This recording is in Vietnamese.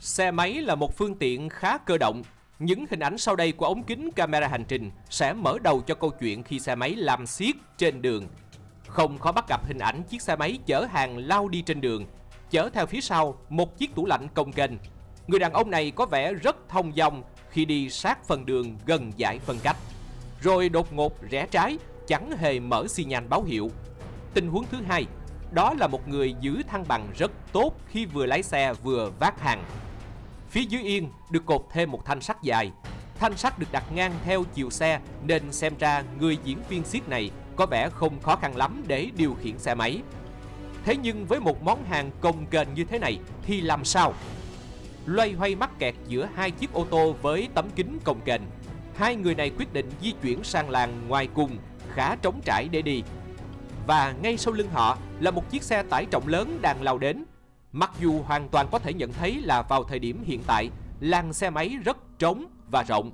Xe máy là một phương tiện khá cơ động. Những hình ảnh sau đây của ống kính camera hành trình sẽ mở đầu cho câu chuyện khi xe máy làm xiết trên đường. Không khó bắt gặp hình ảnh chiếc xe máy chở hàng lao đi trên đường, chở theo phía sau một chiếc tủ lạnh công kênh. Người đàn ông này có vẻ rất thông dong khi đi sát phần đường gần giải phân cách. Rồi đột ngột rẽ trái, chẳng hề mở xi nhan báo hiệu. Tình huống thứ hai, đó là một người giữ thăng bằng rất tốt khi vừa lái xe vừa vác hàng. Phía dưới yên được cột thêm một thanh sắt dài. Thanh sắt được đặt ngang theo chiều xe nên xem ra người diễn viên siết này có vẻ không khó khăn lắm để điều khiển xe máy. Thế nhưng với một món hàng công kềnh như thế này thì làm sao? Loay hoay mắc kẹt giữa hai chiếc ô tô với tấm kính công kềnh, Hai người này quyết định di chuyển sang làng ngoài cùng khá trống trải để đi. Và ngay sau lưng họ là một chiếc xe tải trọng lớn đang lao đến. Mặc dù hoàn toàn có thể nhận thấy là vào thời điểm hiện tại, làng xe máy rất trống và rộng.